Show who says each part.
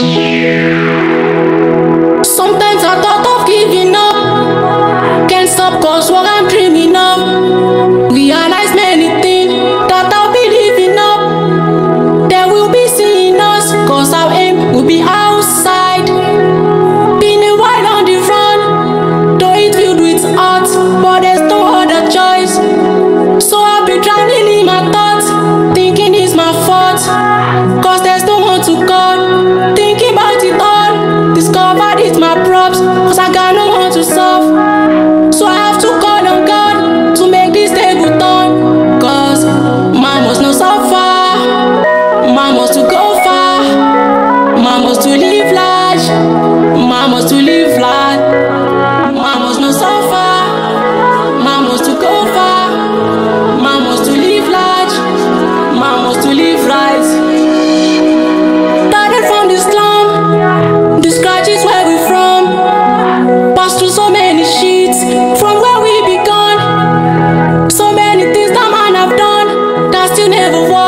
Speaker 1: Sometimes I thought of giving up. Can't stop cause what I'm dreaming of. cause I got no one to solve. never want